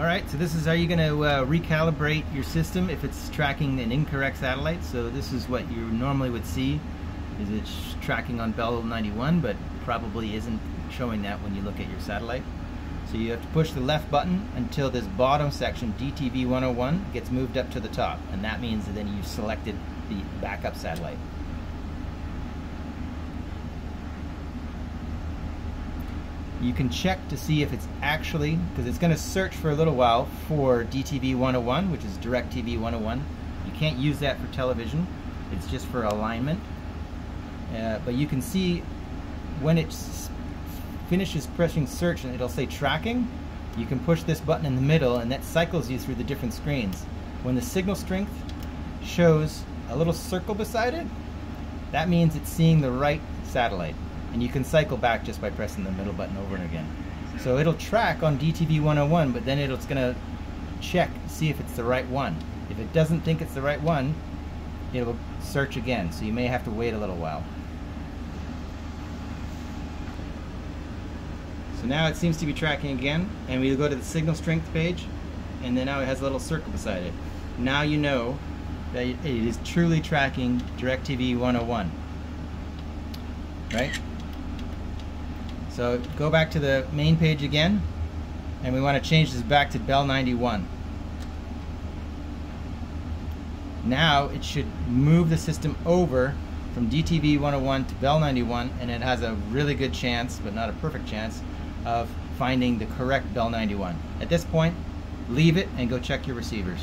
All right, so this is how you're going to uh, recalibrate your system if it's tracking an incorrect satellite. So this is what you normally would see, is it's tracking on Bell 91, but probably isn't showing that when you look at your satellite. So you have to push the left button until this bottom section, DTV 101, gets moved up to the top. And that means that then you've selected the backup satellite. You can check to see if it's actually, because it's going to search for a little while for DTV 101, which is DirecTV 101. You can't use that for television. It's just for alignment. Uh, but you can see when it finishes pressing search and it'll say tracking, you can push this button in the middle and that cycles you through the different screens. When the signal strength shows a little circle beside it, that means it's seeing the right satellite and you can cycle back just by pressing the middle button over and again. So it'll track on DTV 101, but then it's going to check, see if it's the right one. If it doesn't think it's the right one, it'll search again, so you may have to wait a little while. So now it seems to be tracking again, and we go to the signal strength page, and then now it has a little circle beside it. Now you know that it is truly tracking DirecTV 101. Right? So go back to the main page again, and we want to change this back to Bell 91. Now it should move the system over from DTV 101 to Bell 91, and it has a really good chance, but not a perfect chance, of finding the correct Bell 91. At this point, leave it and go check your receivers.